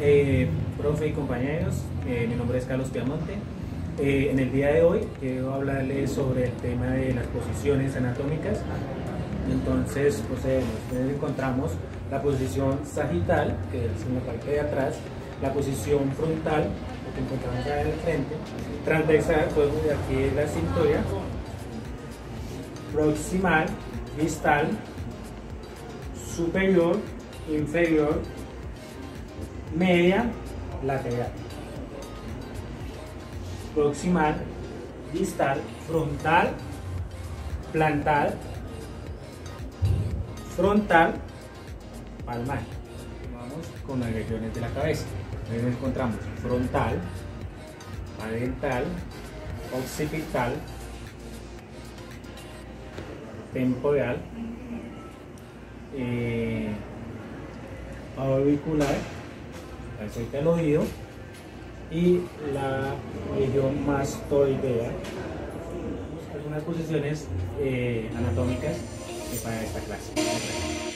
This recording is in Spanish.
eh, profe y compañeros. Eh, mi nombre es Carlos Piamonte. Eh, en el día de hoy quiero hablarles sobre el tema de las posiciones anatómicas. Entonces. Entonces encontramos la posición sagital, que es en la parte de atrás, la posición frontal, que encontramos en el frente, transversal, pues aquí es la cintura, proximal, distal, superior, inferior, media, lateral. Proximal, distal, frontal, plantar, frontal, palmar. Vamos con las regiones de la cabeza. Entonces encontramos frontal, parental, occipital, temporal, eh, auricular, cerca del oído, y la región mastoidea. Algunas posiciones eh, anatómicas para esta clase.